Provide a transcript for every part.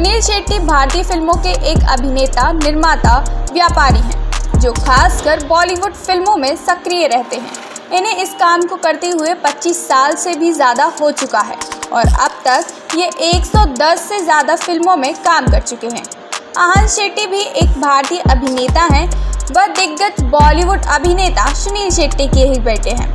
सुनील शेट्टी भारतीय फ़िल्मों के एक अभिनेता, निर्माता, व्यापारी हैं, जो खासकर बॉलीवुड फ़िल्मों में सक्रिय रहते हैं। इन्हें इस काम को करते हुए 25 साल से भी ज़्यादा हो चुका है और अब तक ये 110 से ज़्यादा फ़िल्मों में काम कर चुके हैं। आहन शेट्टी भी एक भारतीय अभिनेता हैं वह दिग्गज बॉलीवुड अभिनेता सुनील शेट्टी के ही बेटे हैं।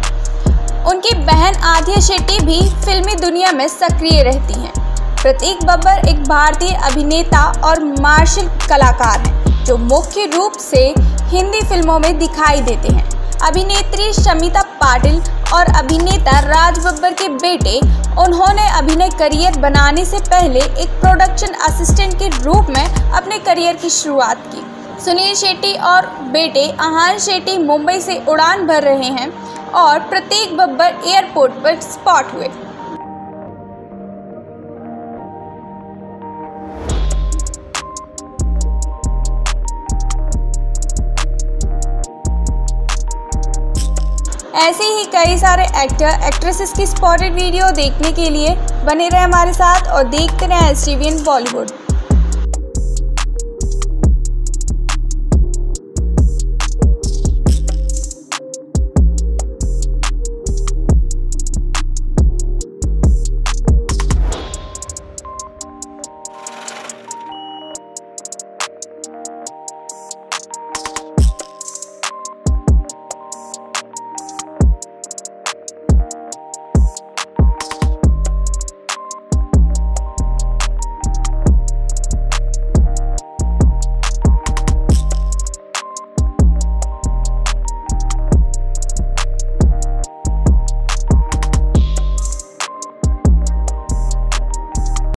उनकी बहन आधिया शेट्टी भी फिल्मी दुनिया में सक्रिय रहती हैं। प्रतीक बब्बर एक भारतीय अभिनेता और मार्शल कलाकार हैं, जो मुख्य रूप से हिंदी फ़िल्मों में दिखाई देते हैं। अभिनेत्री शमिता पाटिल और अभिनेता राज बब्बर के बेटे, उन्होंने अभिनय करियर बनाने से पहले एक प्रोडक्शन असिस्टेंट के रूप में अपने करियर की शुरुआत की। सुनील शेट्टी और बेटे आहान शेट्टी मुंबई से उड़ान भर रहे हैं और प्रतीक बब्बर एयरपोर्ट पर स्पॉट हुए। ऐसे ही कई सारे एक्टर एक्ट्रेसेस की स्पॉटेड वीडियो देखने के लिए बने रहे हमारे साथ और देखते रहे एस बॉलीवुड